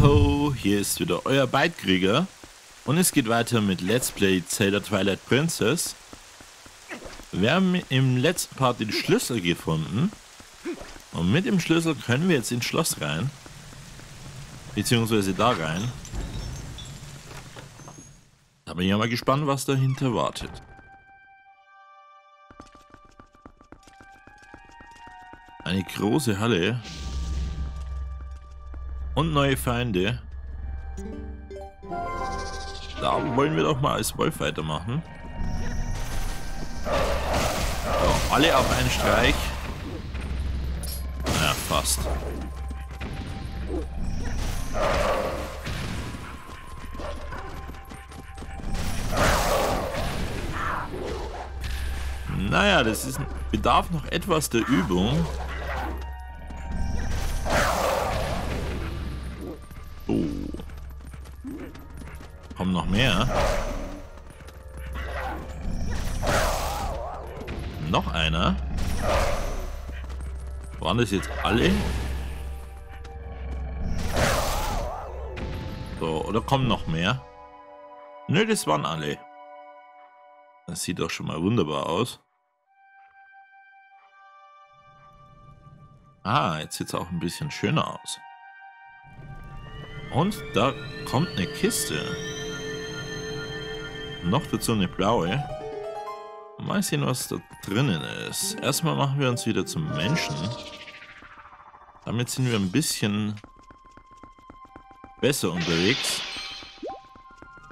ho, hier ist wieder euer Bytekrieger und es geht weiter mit Let's Play Zelda Twilight Princess. Wir haben im letzten Part den Schlüssel gefunden und mit dem Schlüssel können wir jetzt ins Schloss rein, beziehungsweise da rein. Da bin ich ja mal gespannt, was dahinter wartet. Eine große Halle. Und neue Feinde. Da wollen wir doch mal als Wolf weitermachen. So, alle auf einen Streich. Naja, fast. Naja, das ist, bedarf noch etwas der Übung. Kommen noch mehr. Noch einer. Waren das jetzt alle? So, oder kommen noch mehr? Nö, das waren alle. Das sieht doch schon mal wunderbar aus. Ah, jetzt sieht es auch ein bisschen schöner aus. Und da kommt eine Kiste. Noch dazu eine blaue. Mal sehen, was da drinnen ist. Erstmal machen wir uns wieder zum Menschen. Damit sind wir ein bisschen besser unterwegs.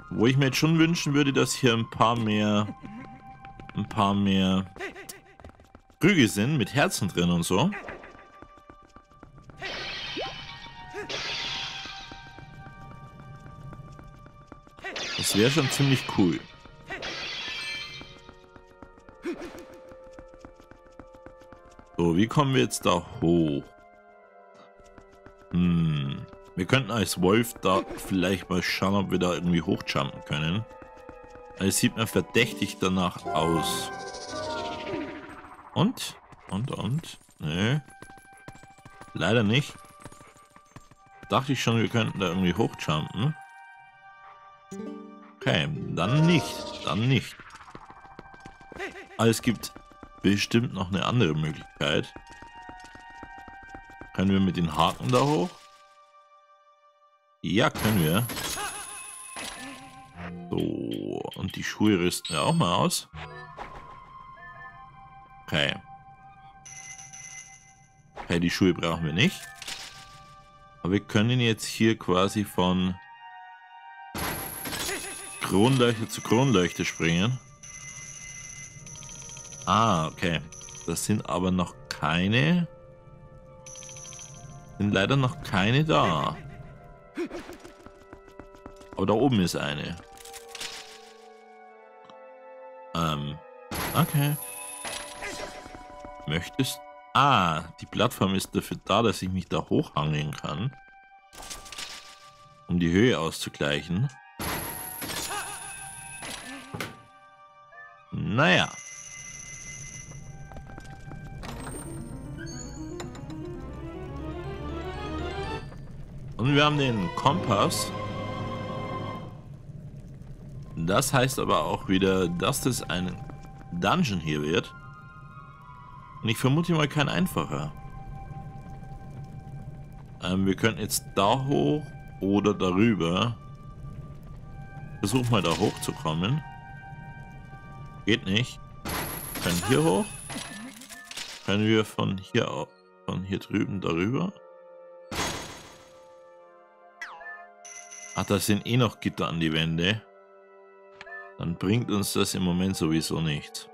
Wo ich mir jetzt schon wünschen würde, dass hier ein paar mehr ein paar mehr Krüge sind mit Herzen drin und so. Das wäre schon ziemlich cool. So, wie kommen wir jetzt da hoch? Hm. Wir könnten als Wolf da vielleicht mal schauen, ob wir da irgendwie hochjumpen können. Es sieht mir verdächtig danach aus. Und? Und, und? Nö. Leider nicht. Dachte ich schon, wir könnten da irgendwie hochjumpen. Okay, dann nicht. Dann nicht. Aber es gibt bestimmt noch eine andere Möglichkeit. Können wir mit den Haken da hoch? Ja, können wir. So, und die Schuhe rüsten wir auch mal aus. Okay. Okay, die Schuhe brauchen wir nicht. Aber wir können jetzt hier quasi von Kronleuchte zu Kronleuchte springen. Ah, okay. Das sind aber noch keine. Sind leider noch keine da. Aber da oben ist eine. Ähm, okay. Möchtest... Ah, die Plattform ist dafür da, dass ich mich da hochhangeln kann. Um die Höhe auszugleichen. Naja. Und wir haben den Kompass. Das heißt aber auch wieder, dass das ein Dungeon hier wird. Und ich vermute mal kein einfacher. Ähm, wir könnten jetzt da hoch oder darüber. Versuch mal da hoch zu kommen. Geht nicht. Können hier hoch? Können wir von hier von hier drüben darüber? Ach, da sind eh noch Gitter an die Wände dann bringt uns das im Moment sowieso nichts.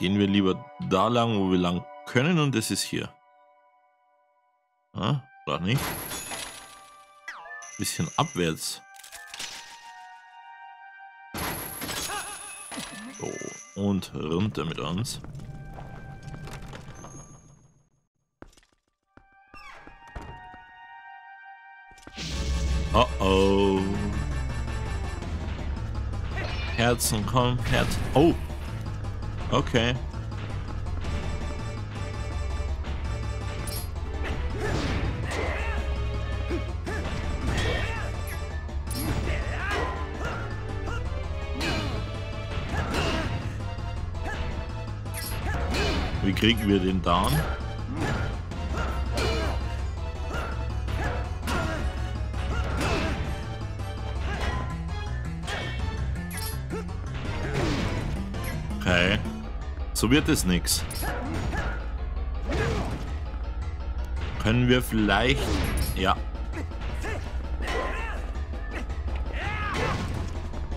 Gehen wir lieber da lang, wo wir lang können und das ist hier. Ah, oder nicht? Bisschen abwärts. Und runter mit uns. Oh oh. Herzen, komm, Herz. Oh. Okay. Kriegen wir den down? Okay. So wird es nichts. Können wir vielleicht... Ja.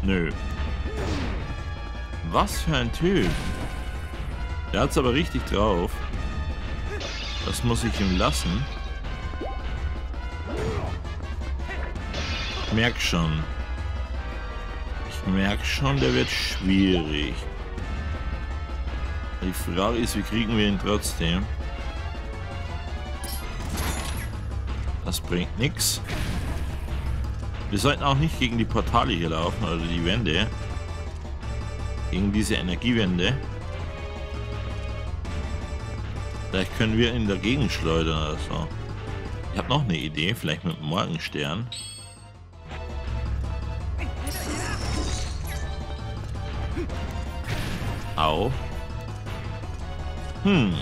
Nö. Was für ein Typ. Der hat's aber richtig drauf. Das muss ich ihm lassen. Merk schon. Ich merk schon, der wird schwierig. Die Frage ist, wie kriegen wir ihn trotzdem? Das bringt nichts. Wir sollten auch nicht gegen die Portale hier laufen oder die Wände. Gegen diese Energiewände. Vielleicht können wir ihn dagegen schleudern oder so. Ich habe noch eine Idee, vielleicht mit dem Morgenstern. Au. Hm.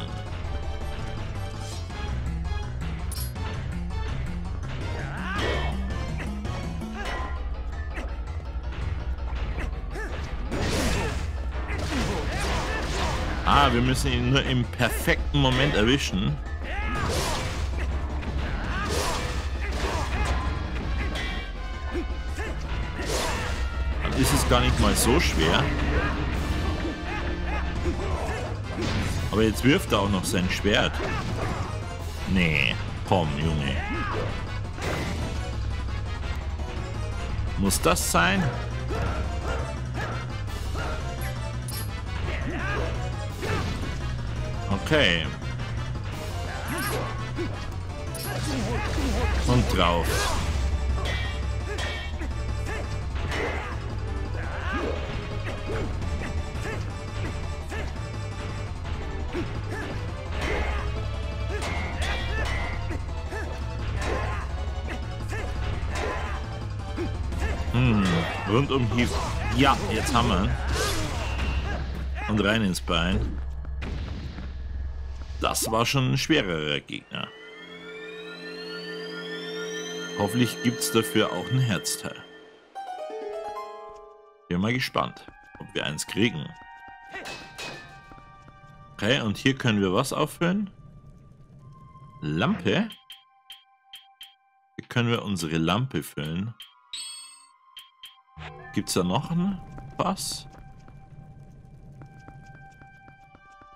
Ah, wir müssen ihn nur im perfekten Moment erwischen. Dann ist es gar nicht mal so schwer. Aber jetzt wirft er auch noch sein Schwert. Nee, komm, Junge. Muss das sein? Okay. Und drauf. Hm, rundum Hieb. Ja, jetzt haben wir. Und rein ins Bein. Das war schon ein schwererer Gegner. Hoffentlich gibt es dafür auch ein Herzteil. Bin mal gespannt, ob wir eins kriegen. Okay, und hier können wir was auffüllen? Lampe? Hier können wir unsere Lampe füllen. Gibt es da noch ein was?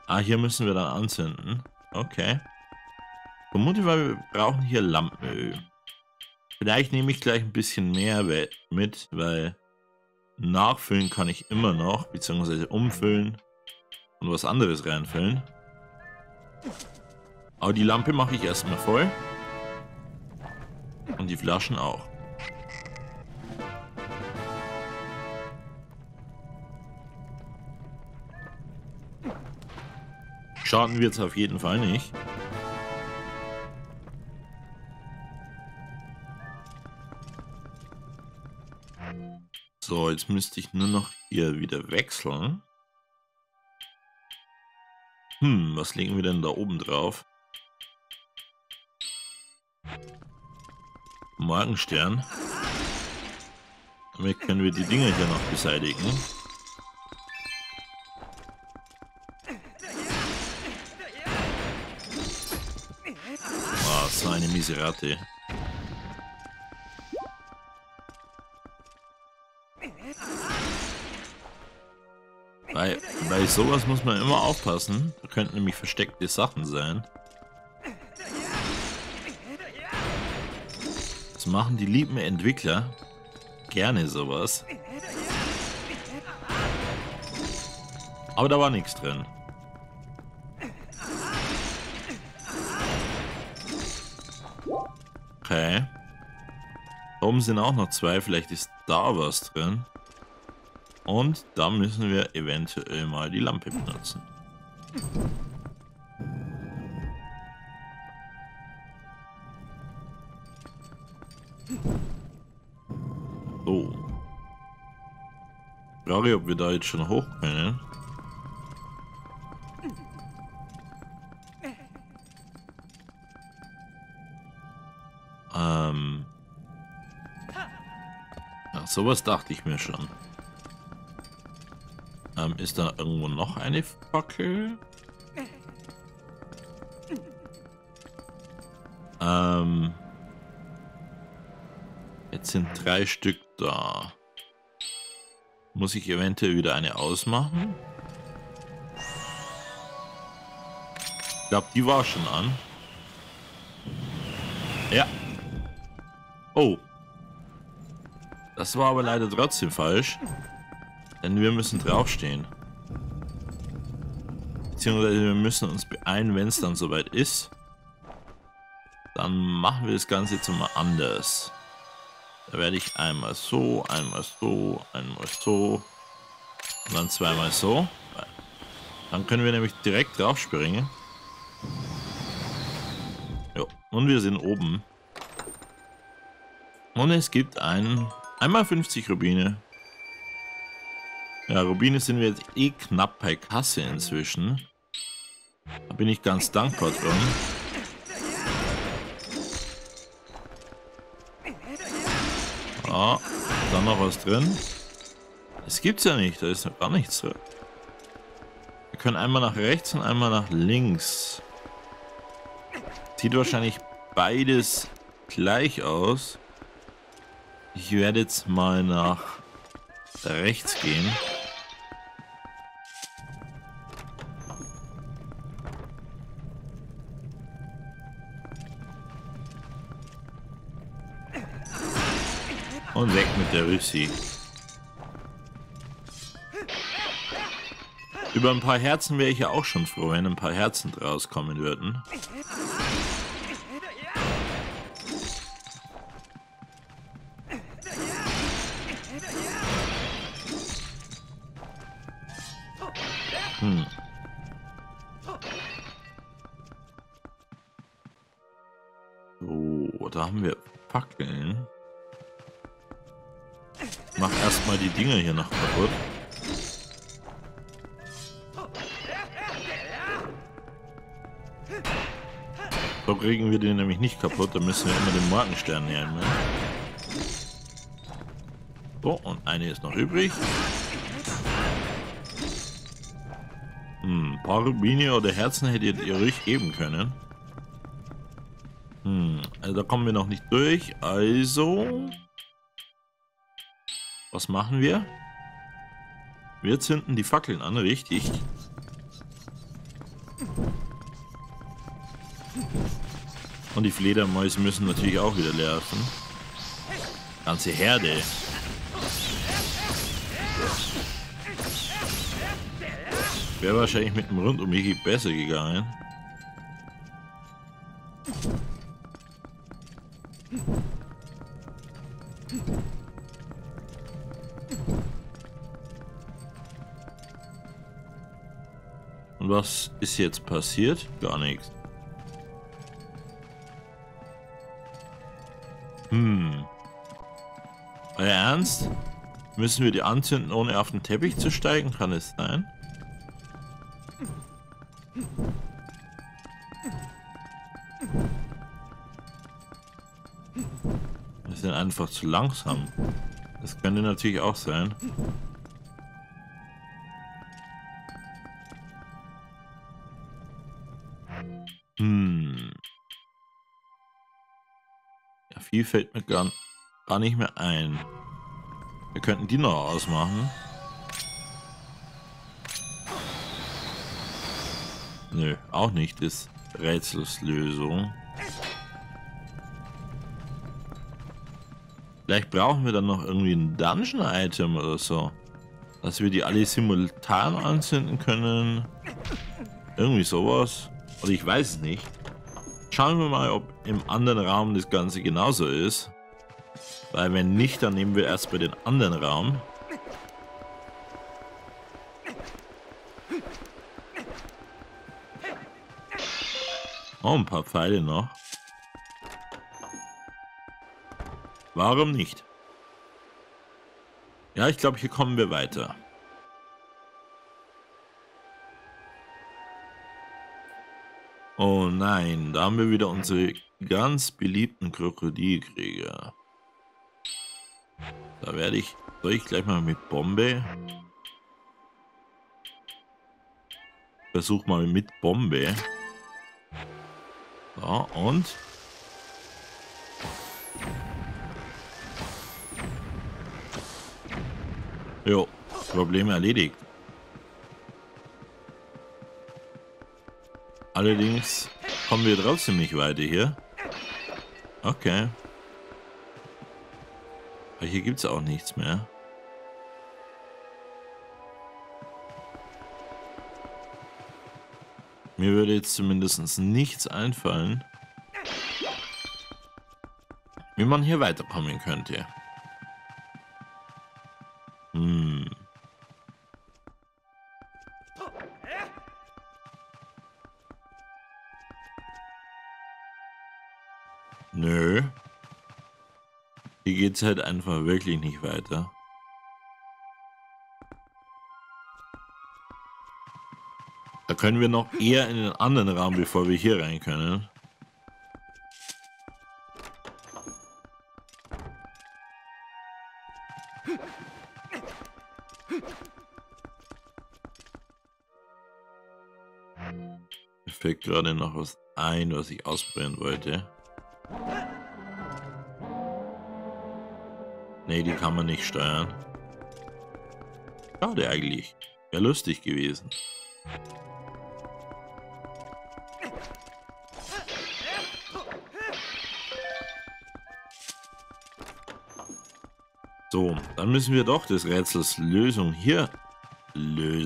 Ah, hier müssen wir dann anzünden. Okay. Vermutlich, weil wir brauchen hier Lampenöl. Vielleicht nehme ich gleich ein bisschen mehr mit, weil nachfüllen kann ich immer noch, beziehungsweise umfüllen und was anderes reinfüllen. Aber die Lampe mache ich erstmal voll. Und die Flaschen auch. Schaden wird es auf jeden Fall nicht. So, jetzt müsste ich nur noch hier wieder wechseln. Hm, was legen wir denn da oben drauf? Morgenstern. Damit können wir die Dinge hier noch beseitigen. Eine miese Ratte. Bei, bei sowas muss man immer aufpassen. Da könnten nämlich versteckte Sachen sein. Das machen die lieben Entwickler gerne sowas. Aber da war nichts drin. Okay. oben sind auch noch zwei, vielleicht ist da was drin. Und da müssen wir eventuell mal die Lampe benutzen. So. Frage, ob wir da jetzt schon hoch können. Ähm. Ja, sowas dachte ich mir schon. Ähm, ist da irgendwo noch eine Fackel? Ähm. Jetzt sind drei Stück da. Muss ich eventuell wieder eine ausmachen? Ich glaube, die war schon an. Ja. Oh. Das war aber leider trotzdem falsch. Denn wir müssen draufstehen. Beziehungsweise wir müssen uns beeilen, wenn es dann soweit ist. Dann machen wir das Ganze jetzt mal anders. Da werde ich einmal so, einmal so, einmal so und dann zweimal so. Dann können wir nämlich direkt drauf springen. Jo. Und wir sind oben. Und es gibt ein einmal 50 Rubine. Ja, Rubine sind wir jetzt eh knapp bei Kasse inzwischen. Da bin ich ganz dankbar drum. Ah, da noch was drin. Das gibt's ja nicht, da ist noch gar nichts drin. Wir können einmal nach rechts und einmal nach links. Sieht wahrscheinlich beides gleich aus. Ich werde jetzt mal nach rechts gehen. Und weg mit der Rüssi. Über ein paar Herzen wäre ich ja auch schon froh, wenn ein paar Herzen draus kommen würden. Hm. So, da haben wir Fackeln. Mach erstmal die Dinger hier noch kaputt. So kriegen wir den nämlich nicht kaputt, da müssen wir immer den Morgenstern nehmen. So, und eine ist noch übrig. Paar Rubine oder Herzen hättet ihr ruhig geben können. Hm, also da kommen wir noch nicht durch. Also... Was machen wir? Wir zünden die Fackeln an, richtig. Und die Fledermäuse müssen natürlich auch wieder laufen. Ganze Herde. Wäre wahrscheinlich mit dem Rund um mich besser gegangen. Und was ist jetzt passiert? Gar nichts. Hm. Euer Ernst? Müssen wir die anzünden, ohne auf den Teppich zu steigen? Kann es sein? Einfach zu langsam. Das könnte natürlich auch sein. Hm. Ja, viel fällt mir gar, gar nicht mehr ein. Wir könnten die noch ausmachen. Nö, auch nicht ist Rätselslösung. Vielleicht brauchen wir dann noch irgendwie ein Dungeon-Item oder so. Dass wir die alle simultan anzünden können. Irgendwie sowas. Oder ich weiß es nicht. Schauen wir mal, ob im anderen Raum das Ganze genauso ist. Weil wenn nicht, dann nehmen wir erst bei den anderen Raum. Oh, ein paar Pfeile noch. Warum nicht? Ja, ich glaube, hier kommen wir weiter. Oh nein, da haben wir wieder unsere ganz beliebten Krokodilkrieger. Da werde ich, soll ich gleich mal mit Bombe? Versuch mal mit Bombe. So, und? Jo, Problem erledigt. Allerdings kommen wir trotzdem nicht weiter hier. Okay. Aber hier gibt es auch nichts mehr. Mir würde jetzt zumindest nichts einfallen, wie man hier weiterkommen könnte. Geht's halt einfach wirklich nicht weiter. Da können wir noch eher in den anderen Raum, bevor wir hier rein können. Fällt gerade noch was ein, was ich ausprobieren wollte. Nee, die kann man nicht steuern. Schade eigentlich. Wäre lustig gewesen. So, dann müssen wir doch des Rätsels Lösung hier lösen.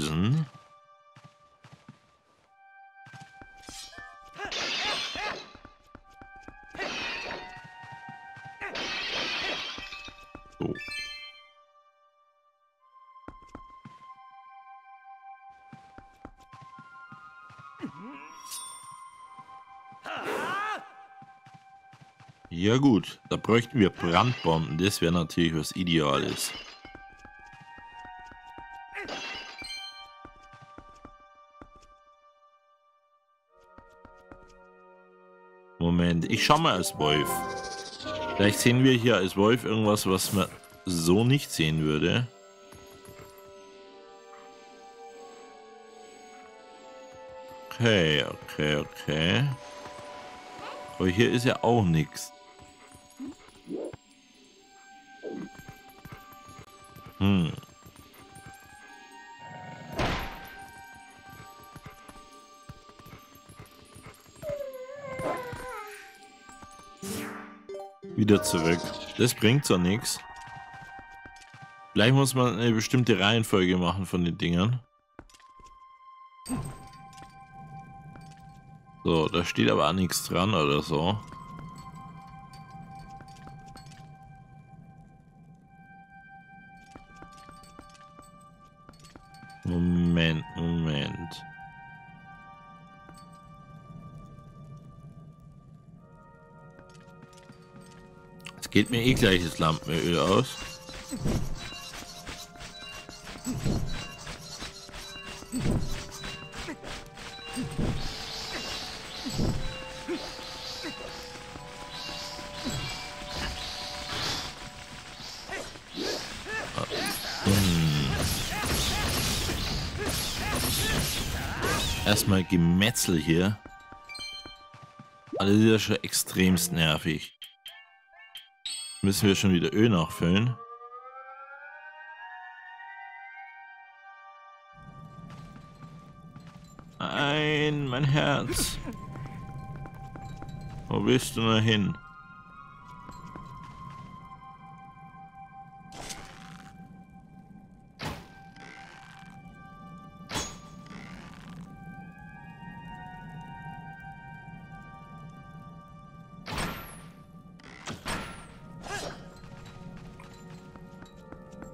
Bräuchten wir Brandbomben. Das wäre natürlich was Ideales. Moment, ich schau mal als Wolf. Vielleicht sehen wir hier als Wolf irgendwas, was man so nicht sehen würde. Okay, okay, okay. Aber hier ist ja auch nichts. Wieder zurück. Das bringt so nichts. Vielleicht muss man eine bestimmte Reihenfolge machen von den Dingern. So, da steht aber auch nichts dran oder so. Geht mir eh gleich das Lampenöl aus. Erstmal Gemetzel hier. Also das ja schon extremst nervig. Müssen wir schon wieder Öl nachfüllen. Nein, mein Herz. Wo willst du nur hin?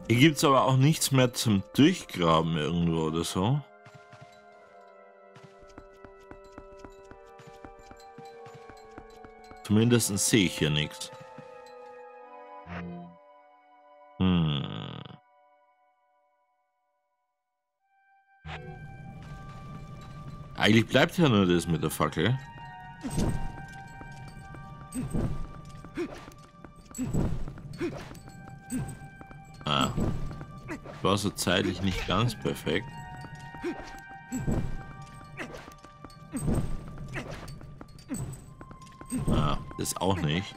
Hier gibt es aber auch nichts mehr zum Durchgraben irgendwo oder so. Zumindest sehe ich hier nichts. Hm. Eigentlich bleibt ja nur das mit der Fackel. So zeitlich nicht ganz perfekt. Ah, das auch nicht.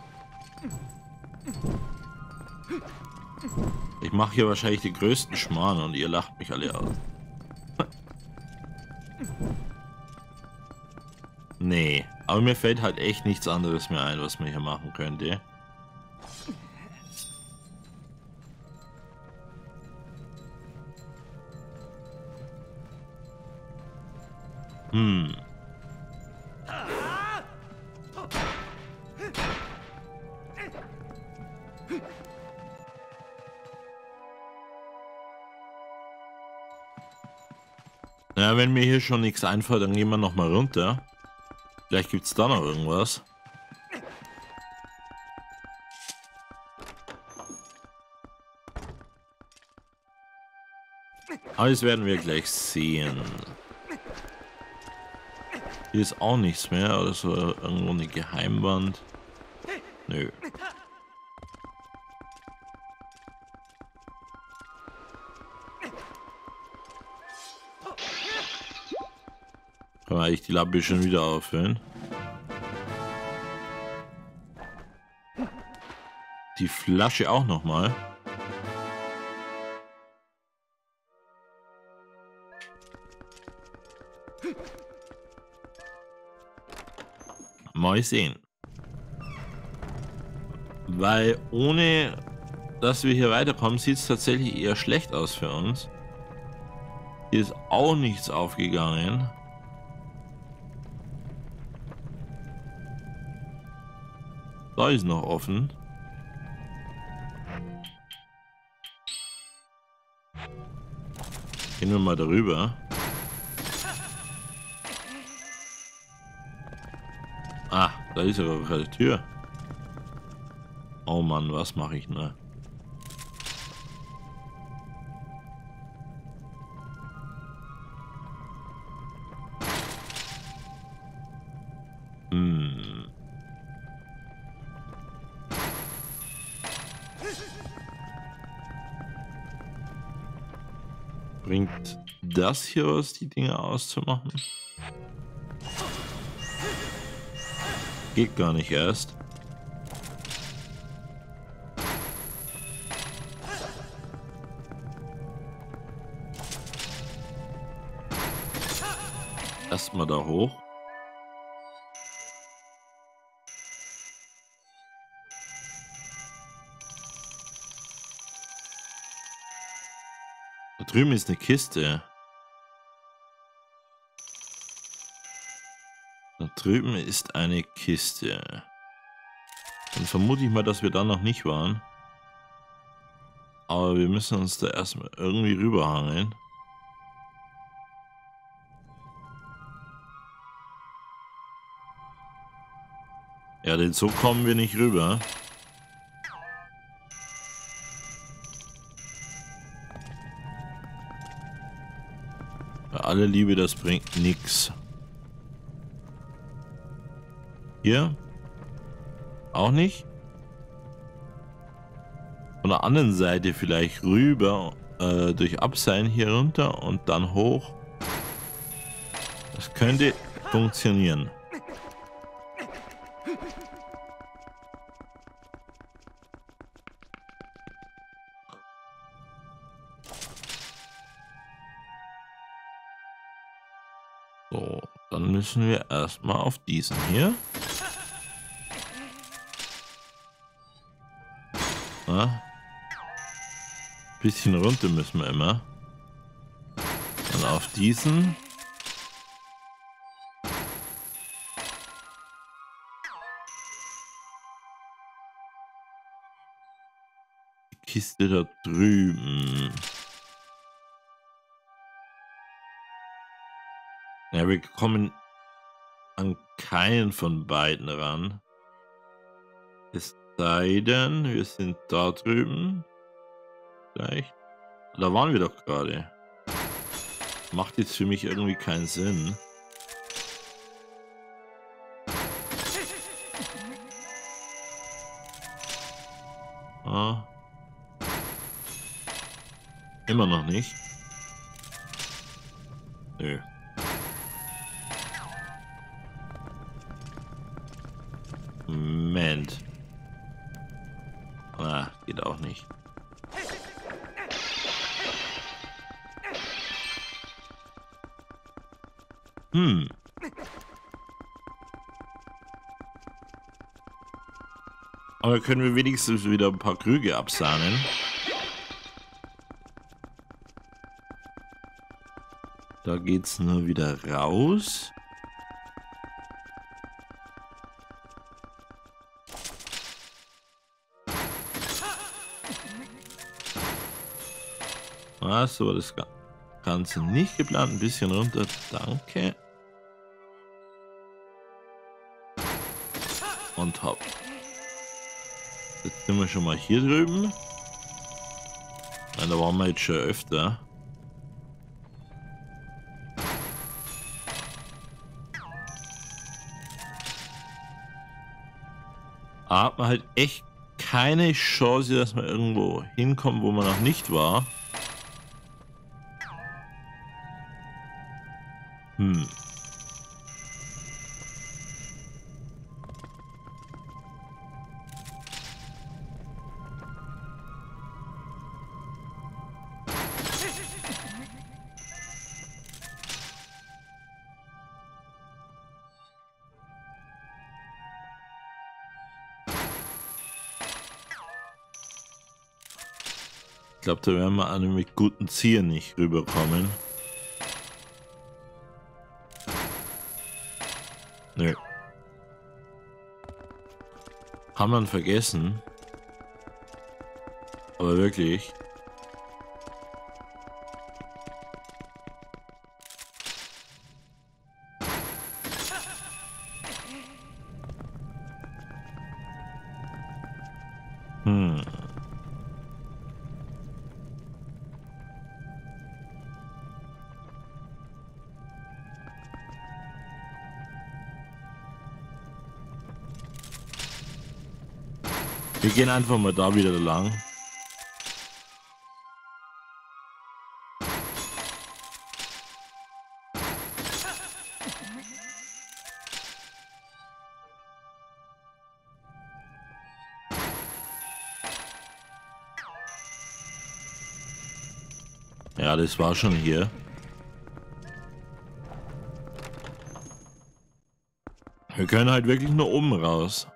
Ich mache hier wahrscheinlich die größten Schmarrn und ihr lacht mich alle aus. nee, aber mir fällt halt echt nichts anderes mehr ein, was man hier machen könnte. Hm. Ja, wenn mir hier schon nichts einfällt, dann gehen wir noch mal runter. Vielleicht gibt es da noch irgendwas. Das werden wir gleich sehen. Hier ist auch nichts mehr, oder so irgendwo eine Geheimwand. Nö. Kann man eigentlich die Lampe schon wieder auffüllen? Die Flasche auch nochmal. Mal sehen. Weil ohne, dass wir hier weiterkommen, sieht es tatsächlich eher schlecht aus für uns. Hier ist auch nichts aufgegangen. Da ist noch offen. Gehen wir mal darüber. Da ist aber eine Tür. Oh Mann, was mache ich? Hm. Bringt das hier was, die Dinge auszumachen? Geht gar nicht erst. Erstmal da hoch. Da drüben ist eine Kiste. Drüben ist eine Kiste. Dann vermute ich mal, dass wir da noch nicht waren. Aber wir müssen uns da erstmal irgendwie rüberhangeln. Ja, denn so kommen wir nicht rüber. Bei alle Liebe, das bringt nichts. Hier? Auch nicht? Von der anderen Seite vielleicht rüber, äh, durch Abseilen hier runter und dann hoch. Das könnte funktionieren. So, dann müssen wir erstmal auf diesen hier. Na? Bisschen runter müssen wir immer. Und auf diesen. Die Kiste da drüben. Ja, wir kommen an keinen von beiden ran. Es sei denn, wir sind da drüben. Vielleicht. Da waren wir doch gerade. Macht jetzt für mich irgendwie keinen Sinn. Ah. Immer noch nicht. Nö. Moment. Geht auch nicht. Hm. Aber können wir wenigstens wieder ein paar Krüge absahnen? Da geht's nur wieder raus. Ah, so war das Ganze nicht geplant. Ein bisschen runter. Danke. Und top. Jetzt sind wir schon mal hier drüben. Ja, da waren wir jetzt schon öfter. Aber hat man halt echt keine Chance, dass man irgendwo hinkommt, wo man noch nicht war. Hm. Ich glaube, da werden wir alle mit guten Zielen nicht rüberkommen. Nö. Haben wir vergessen. Aber wirklich. Wir gehen einfach mal da wieder lang. Ja, das war schon hier. Wir können halt wirklich nur oben raus.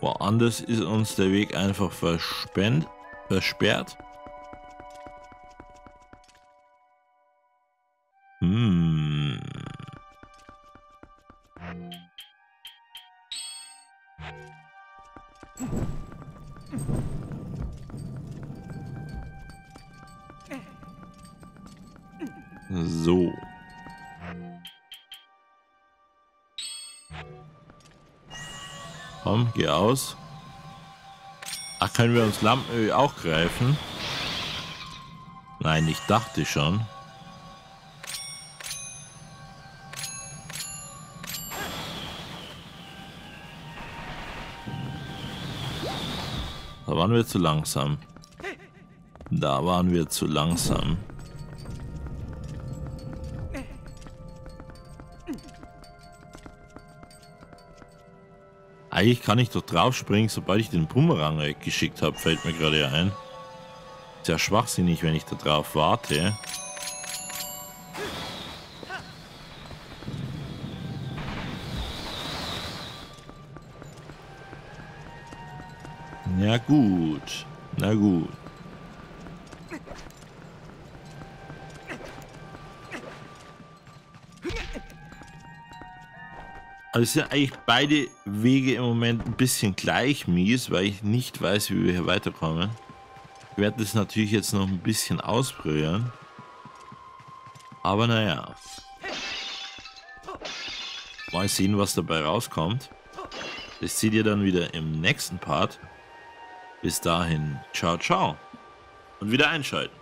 Woanders ist uns der Weg einfach versperrt. Aus. Ach, können wir uns Lampenöl auch greifen? Nein, ich dachte schon. Da waren wir zu langsam. Da waren wir zu langsam. Eigentlich kann ich doch drauf springen, sobald ich den Bumerang geschickt habe, fällt mir gerade ein. Ja schwachsinnig, wenn ich da drauf warte. Na gut, na gut. Also sind eigentlich beide Wege im Moment ein bisschen gleich mies, weil ich nicht weiß, wie wir hier weiterkommen. Ich werde das natürlich jetzt noch ein bisschen ausprobieren. Aber naja. Mal sehen, was dabei rauskommt. Das seht ihr dann wieder im nächsten Part. Bis dahin, ciao, ciao. Und wieder einschalten.